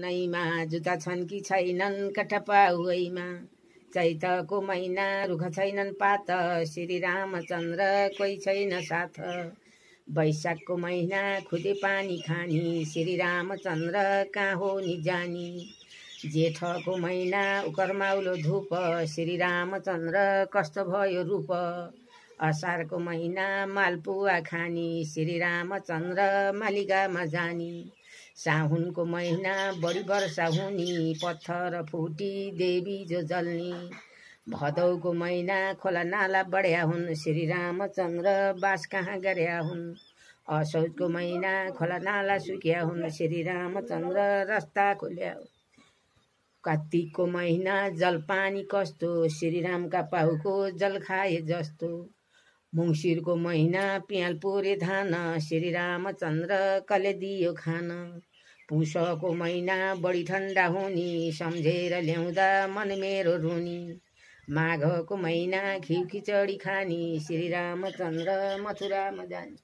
नैमा जुत्ता छन् कि छैनन् कठपाउमा चैतको महिना रुख छैनन् पात श्री रामचन्द्र कोही छैन साथ। वैशाखको महिना खुदे पानी खानी श्री रामचन्द्र कहाँ हो नि जानी। जेठको महिना उकरमाउलो धुप श्री रामचन्द्र कस्तो भयो रूप। असारको महिना मालपुवा खानी श्री रामचन्द्र मालिगामा जानी। साहुनको महिना बढी वर्षा हुने पत्थर फुटी देवी जो जल्ने। भदौको महिना खोला नाला बढ्या हुन् श्री रामचन्द्र बास कहाँ गर्या हुन्? असौजको महिना खोला नाला सुक्या हुन् श्री रामचन्द्र रस्ता खोल्या कार्तिकको महिना जलपानी कस्तो श्रीरामका पाहुको जल खाए जस्तो। मुङ्सिरको महिना पियाल पुरे धान श्री रामचन्द्र कले दियो खान। पुषको महिना बढी ठन्डा हुने सम्झेर ल्याउँदा मन मेरो रुनी। माघको महिना खिउ खिचडी खानी श्री रामचन्द्र मथुरामा जाने।